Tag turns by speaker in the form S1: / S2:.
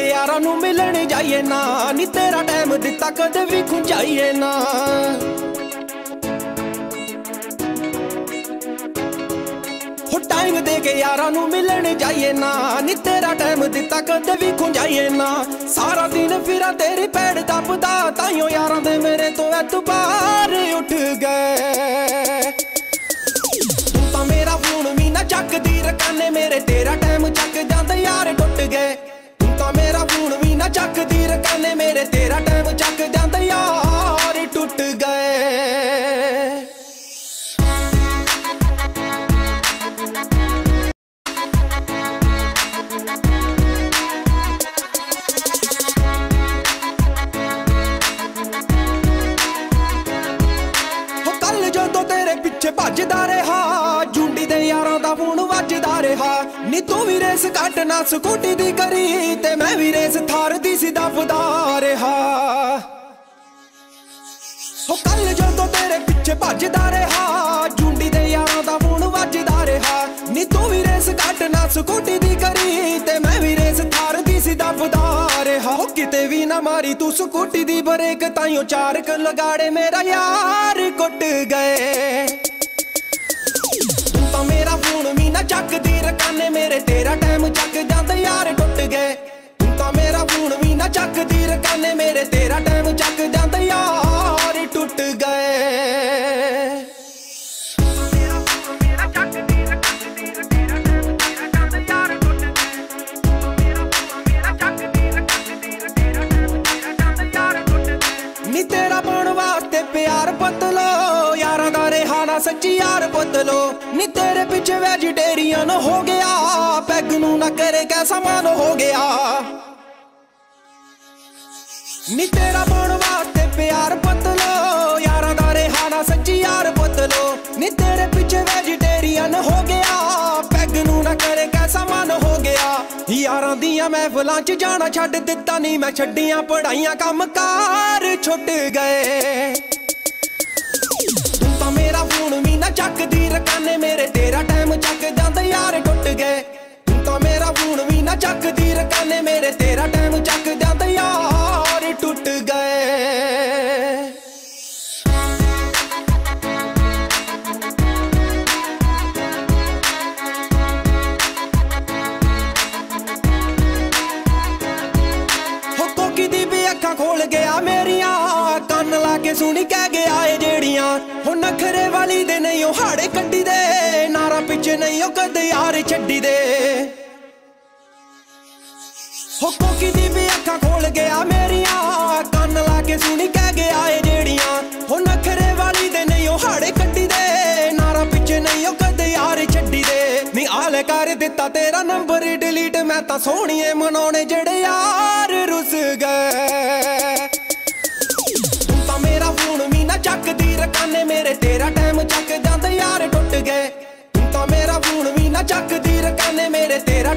S1: ਯਾਰਾਂ ਨੂੰ ਮਿਲਣ ਜਾਈਏ ਨਾ। ਨੀ ਤੇਰਾ ਟਾਈਮ ਦਿੱਤਾ ਕਦੇ ਵੀ ਖੁੰਝਾਈਏ ਨਾ। ਹੋ ਟਾਈਮ ਦੇ ਕੇ ਯਾਰਾਂ ਨੂੰ ਮਿਲਣ ਜਾਈਏ ਨਾ। ਨੀ ਤੇਰਾ ਟਾਈਮ ਦਿੱਤਾ ਕਦੇ ਵੀ ਖੁੰਝਾਈਏ ਨਾ। ਸਾਰਾ ਦਿਨ ਫਿਰਾਂ ਤੇਰੀ ਪੈੜ ਦੱਬਦਾ ਤਾਈਓ ਯਾਰਾਂ ਦੇ ਮੇਰੇ ਤੋਂ ਐਤਬਾਰ ਉੱਠ ਗਏ। ਫੋਨ ਕੱਲ ਜਦੋਂ ਤੇਰੇ ਪਿੱਛੇ ਭੱਜਦਾ ਰਿਹਾ। ਜੁੰਡੀ ਦੇ ਯਾਰਾਂ ਦਾ ਫੋਨ ਵੱਜਦਾ ਰਿਹਾ। ਨੀ ਤੂੰ ਵੀ ਰੇਸ ਕੱਟਣਾ ਸਕੂਟੀ ਦੀ ਕਰੀ ਤੇ ਮੈਂ ਵੀ ਰੇਸ ਥਾਰ ਦੀ ਸਿੱਧਾ ਫਦਾ ਰਿਹਾ। ਹੋ ਕੱਲ ਜਦੋਂ ਤੇਰੇ ਪਿੱਛੇ ਭੱਜਦਾ ਰਿਹਾ। ਜੁੰਡੀ ਦੇ ਯਾਰਾਂ ਦਾ ਫੋਨ ਵੱਜਦਾ ਰਿਹਾ। ਨੀ ਤੂੰ ਵੀ ਰੇਸ ਕੱਟਣਾ ਸਕੂਟੀ ਦੀ ਕਿਤੇ ਨਾ ਮਾਰੀ ਤੂੰ ਸਕੂਟੀ ਦੀ ਬ੍ਰੇਕ, ਤਾਈਓ ਚਾਰਕ ਲਗਾੜੇ ਮੇਰਾ ਯਾਰ ਕੁੱਟ ਗਏ। ਤਾਂ ਮੇਰਾ ਫੋਨ ਵੀ ਨਾ ਚੱਕਦੀ, ਰਕਾਨੇ ਮੇਰੇ ਤੇਰਾ ਟਾਈਮ ਚੱਕ ਜਾਂਦਾ ਯਾਰ ਟੁੱਟ ਗਏ। ਤਾਂ ਮੇਰਾ ਫੋਨ ਵੀ ਨਾ ਚੱਕਦੀ, ਰਕਾਨੇ ਮੇਰੇ ਤੇਰਾ ਟਾਈਮ ਚੱਕ ਜਾਂਦਾ ਵਾਸਤੇ ਪਿਆਰ ਬਦਲੋ ਯਾਰਾਂ ਦਾ ਰਿਹਾ ਸੱਚੀ ਯਾਰ ਬਦਲੋ ਨੀ ਤੇਰੇ ਪਿੱਛੇ ਵੈਜੀਟੇਰੀਅਨ ਹੋ ਗਿਆ, ਪੈਗ ਨੂੰ ਨਾ ਕਰੇ ਕੈਸਾ ਮਨ ਹੋ ਗਿਆ। ਨੀ ਤੇਰਾ ਪਾਉਣ ਵਾਸਤੇ ਪਿਆਰ ਬਦਲੋ ਯਾਰਾਂ ਦਾ ਰਿਹਾ ਸੱਚੀ ਯਾਰ ਬਦਲੋ ਨੀ ਤੇਰੇ ਯਾਰਾਂ ਦੀਆਂ ਮਹਿਫਲਾਂ 'ਚ ਜਾਣਾ ਛੱਡ ਦਿੱਤਾ ਨਹੀਂ ਮੈਂ ਛੱਡੀਆਂ ਪੜਾਈਆਂ ਕੰਮ ਕਾਰ ਛੁੱਟ ਗਏ। ਤੂੰ ਤਾਂ ਮੇਰਾ ਫੋਨ ਵੀ ਨਾ ਚੱਕਦੀ, ਰਕਾਨੇ ਮੇਰੇ ਤੇਰਾ ਟਾਈਮ ਚੱਕ ਜਾਂਦਾ, ਯਾਰ ਟੁੱਟ ਗਏ। ਤੂੰ ਤਾਂ ਮੇਰਾ ਫੋਨ ਵੀ ਨਾ ਚੱਕਦੀ, ਰਕਾਨੇ ਮੇਰੇ ਤੇਰਾ ਟਾਈਮ ਚੱਕ ਜਾਂਦਾ। ਕਦੇ ਯਾਰ ਛੱਡੀ ਦੇ। ਹੋ ਕੋਕੀ ਦੀ ਵੀ ਅੱਖਾਂ ਖੋਲ ਗਿਆ ਮੇਰੀਆਂ, ਕੰਨ ਲਾ ਕੇ ਸੁਣੀ ਕਹਿ ਗਿਆ ਏ ਜਿਹੜੀਆਂ। ਹੋ ਨਖਰੇ ਵਾਲੀ ਦੇ ਨਹੀਂ, ਉਹ ਹਾੜੇ ਕੱਢੀ ਦੇ। ਨਾਰਾ ਪਿੱਛੇ ਨਹੀਂ, ਉਹ ਕਦੇ ਯਾਰ ਛੱਡੀ ਦੇ। ਨੀ ਆਲੇ ਕਰ ਦਿੱਤਾ ਤੇਰਾ ਨੰਬਰ ਡਿਲੀਟ ਮੈਂ ਤਾਂ ਸੋਹਣੀਏ ਮਨਾਉਣੇ ਜਿਹੜੇ ਯਾਰ ਰੁੱਸ ਗਏ। ਧੱਕਾ ਨੇ ਮੇਰੇ ਤੇਰਾ